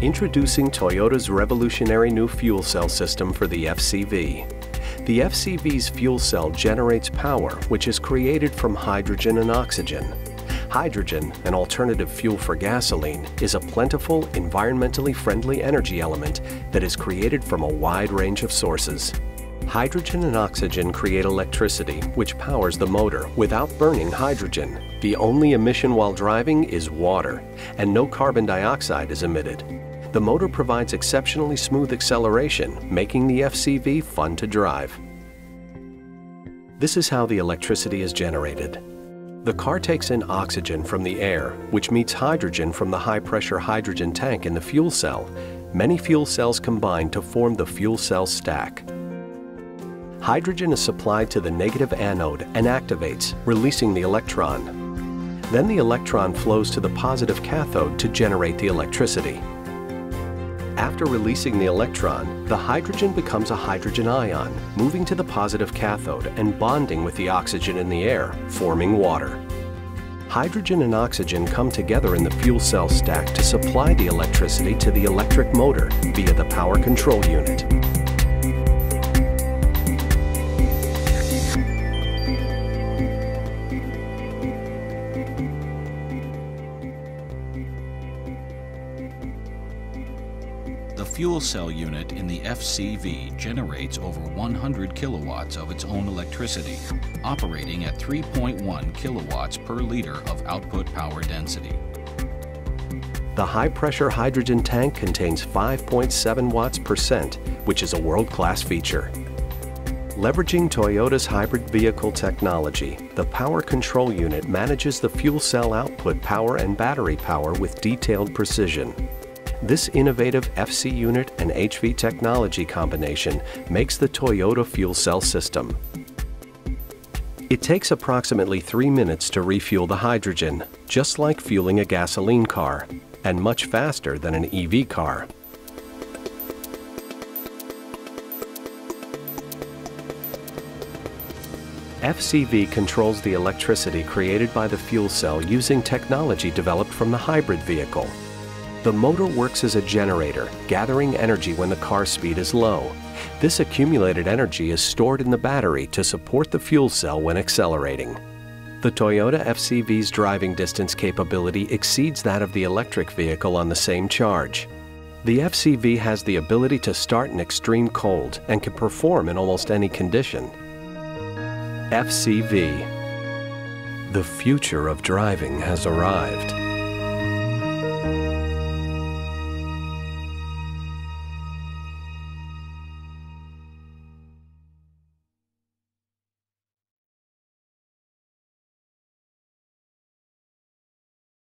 Introducing Toyota's revolutionary new fuel cell system for the FCV. The FCV's fuel cell generates power which is created from hydrogen and oxygen. Hydrogen, an alternative fuel for gasoline, is a plentiful, environmentally friendly energy element that is created from a wide range of sources. Hydrogen and oxygen create electricity, which powers the motor without burning hydrogen. The only emission while driving is water, and no carbon dioxide is emitted. The motor provides exceptionally smooth acceleration, making the FCV fun to drive. This is how the electricity is generated. The car takes in oxygen from the air, which meets hydrogen from the high-pressure hydrogen tank in the fuel cell. Many fuel cells combine to form the fuel cell stack. Hydrogen is supplied to the negative anode and activates, releasing the electron. Then the electron flows to the positive cathode to generate the electricity. After releasing the electron, the hydrogen becomes a hydrogen ion, moving to the positive cathode and bonding with the oxygen in the air, forming water. Hydrogen and oxygen come together in the fuel cell stack to supply the electricity to the electric motor via the power control unit. Fuel cell unit in the FCV generates over 100 kilowatts of its own electricity, operating at 3.1 kilowatts per liter of output power density. The high-pressure hydrogen tank contains 5.7 weight per cent, which is a world-class feature. Leveraging Toyota's hybrid vehicle technology, the power control unit manages the fuel cell output power and battery power with detailed precision. This innovative FC unit and HV technology combination makes the Toyota fuel cell system. It takes approximately three minutes to refuel the hydrogen, just like fueling a gasoline car, and much faster than an EV car. FCV controls the electricity created by the fuel cell using technology developed from the hybrid vehicle. The motor works as a generator, gathering energy when the car speed is low. This accumulated energy is stored in the battery to support the fuel cell when accelerating. The Toyota FCV's driving distance capability exceeds that of the electric vehicle on the same charge. The FCV has the ability to start in extreme cold and can perform in almost any condition. FCV. The future of driving has arrived.